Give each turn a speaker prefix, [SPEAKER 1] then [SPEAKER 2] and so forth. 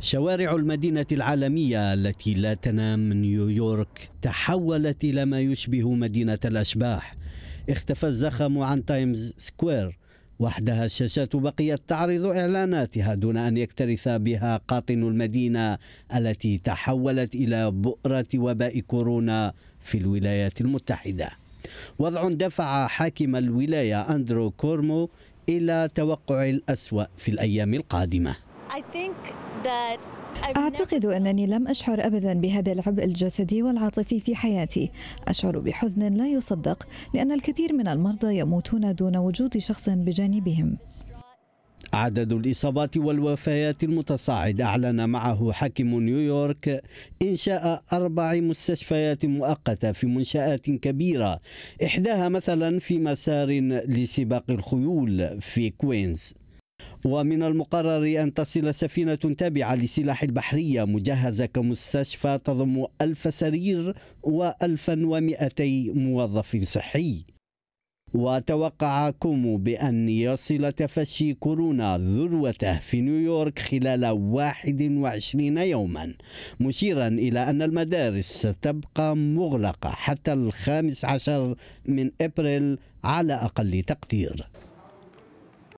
[SPEAKER 1] شوارع المدينة العالمية التي لا تنام نيويورك تحولت إلى ما يشبه مدينة الأشباح. اختفى الزخم عن تايمز سكوير. وحدها الشاشات بقيت تعرض إعلاناتها دون أن يكترث بها قاطنو المدينة التي تحولت إلى بؤرة وباء كورونا في الولايات المتحدة. وضع دفع حاكم الولاية أندرو كومو إلى توقع الأسوأ في الأيام القادمة.
[SPEAKER 2] أعتقد أنني لم أشعر أبدا بهذا العبء الجسدي والعاطفي في حياتي. أشعر بحزن لا يصدق لأن الكثير من المرضى يموتون دون وجود شخص بجانبهم.
[SPEAKER 1] عدد الإصابات والوفيات المتصاعد أعلن معه حاكم نيويورك إنشاء أربع مستشفيات مؤقتة في منشآت كبيرة إحداها مثلا في مسار لسباق الخيول في كوينز. ومن المقرر أن تصل سفينة تابعة لسلاح البحرية مجهزة كمستشفى تضم ألف سرير و1200 موظف صحي. وتوقع كومو بأن يصل تفشي كورونا ذروته في نيويورك خلال 21 يوما مشيرا إلى أن المدارس ستبقى مغلقة حتى الخامس عشر من أبريل على أقل تقدير.